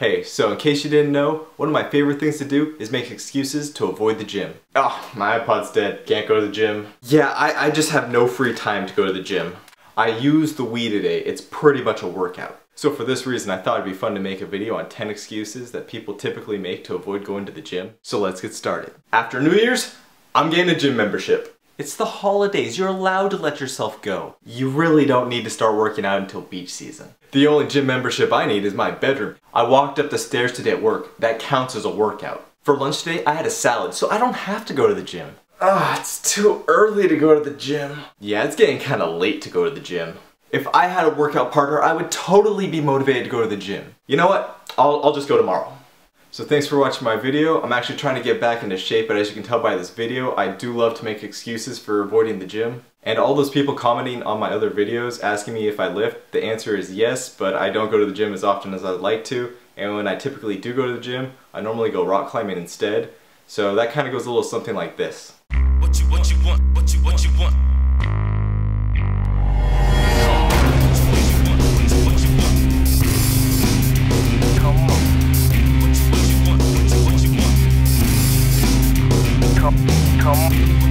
Hey, so in case you didn't know, one of my favorite things to do is make excuses to avoid the gym. Oh, my iPod's dead, can't go to the gym. Yeah, I, I just have no free time to go to the gym. I used the Wii today, it's pretty much a workout. So for this reason, I thought it'd be fun to make a video on 10 excuses that people typically make to avoid going to the gym. So let's get started. After New Year's, I'm getting a gym membership. It's the holidays, you're allowed to let yourself go. You really don't need to start working out until beach season. The only gym membership I need is my bedroom. I walked up the stairs today at work, that counts as a workout. For lunch today, I had a salad, so I don't have to go to the gym. Ah, it's too early to go to the gym. Yeah, it's getting kinda late to go to the gym. If I had a workout partner, I would totally be motivated to go to the gym. You know what? I'll, I'll just go tomorrow. So thanks for watching my video. I'm actually trying to get back into shape, but as you can tell by this video, I do love to make excuses for avoiding the gym. And all those people commenting on my other videos asking me if I lift, the answer is yes, but I don't go to the gym as often as I'd like to. And when I typically do go to the gym, I normally go rock climbing instead. So that kind of goes a little something like this. What you, what you want, what you, come.